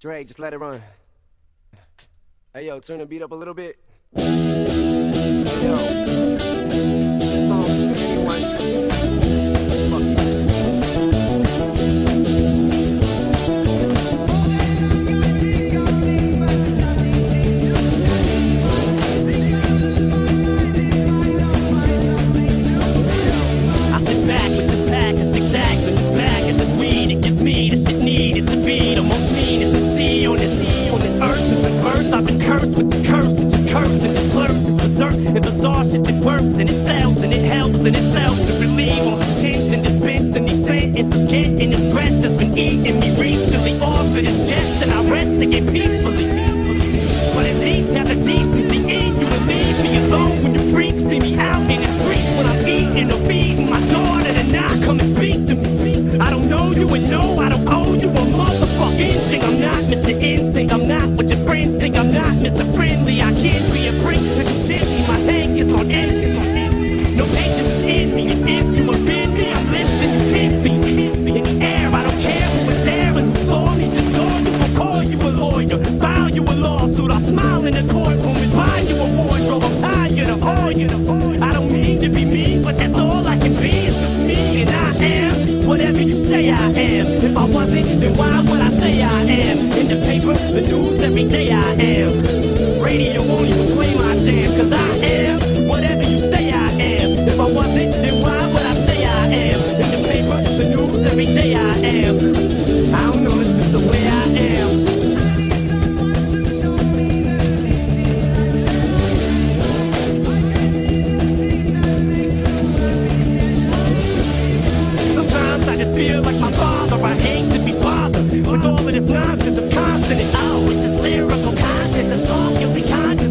Dre, just let it run. Hey yo, turn the beat up a little bit. Hey yo, and bizarre shit works and it sells and it helps and it sells to relieve on some tension, dispensing these sentences, getting this stress that's been eating me recently. Off of this chest and I rest again peacefully. But at least have the decency in you and leave me alone when you freaks see me out in the streets when I'm eating or beating my daughter to not come and speak to me. I don't know you and no, I don't owe you a motherfucking thing. I'm not Mr. Instinct, I'm not what your friends think. I'm not Mr. Friendly, I can't be a prick to the Then why would I say I am? In the paper, the news, every day I am. Radio won't even play my jam, cause I am whatever you say I am. If I wasn't, then why would I say I am? In the paper, the news, every day I am. I don't know, this nonsense of constant oh, it's lyrical content. The song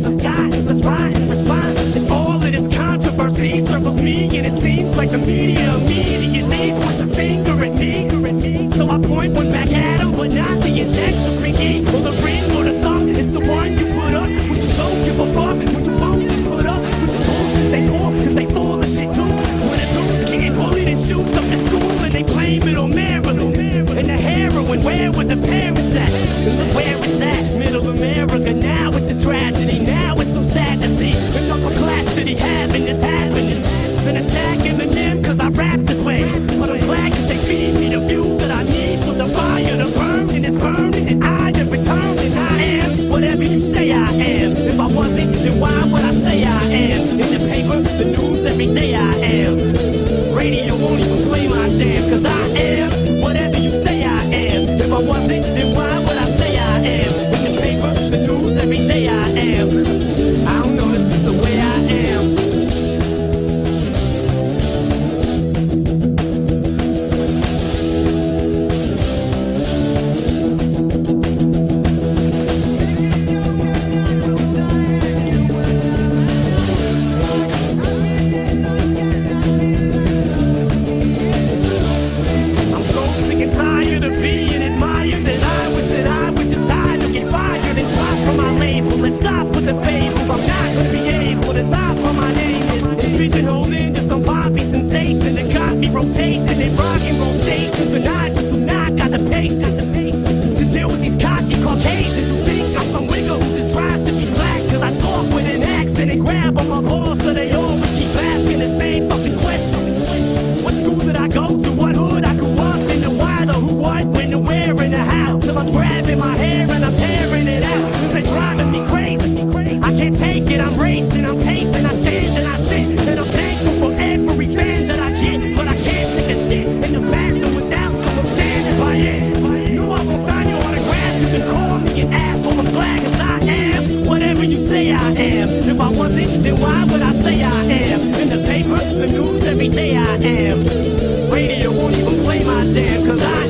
of God and. And all of this controversy circles me, and it seems like the media immediately points a finger at me. So I point one where were the parents at? Where it's at, middle America. Now it's a tragedy, now it's so sad to see. An upper class city having this Let's stop with the fables. I'm not gonna be able to top on my name is pigeonholed into some poppy sensation that got me rotation and rock and roll stations. But I just do not got the patience am. If I wasn't, then why would I say I am? In the paper, the news, every day I am. Radio won't even play my damn, cause I